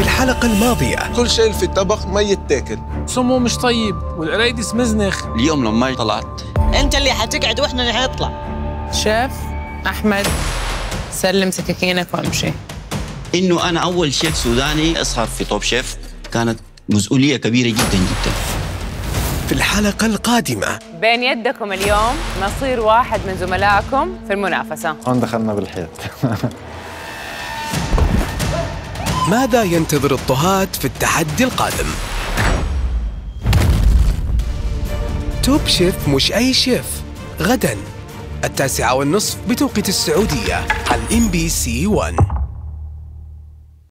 في الحلقة الماضية. كل شيء في الطبق ما يتاكل سمو مش طيب والقرايدس مزنخ. اليوم لما طلعت. انت اللي حتقعد وإحنا اللي حنطلع. شيف أحمد سلم سكاكينك وامشي. إنه أنا أول شيف سوداني اصهر في توب شيف. كانت مسؤولية كبيرة جدا جدا. في الحلقة القادمة. بين يدكم اليوم مصير واحد من زملائكم في المنافسة. هون دخلنا بالحيط. ماذا ينتظر الطهاة في التحدي القادم؟ توب شيف مش أي شيف غدا التاسعة والنصف بتوقيت السعودية على الام بي سي 1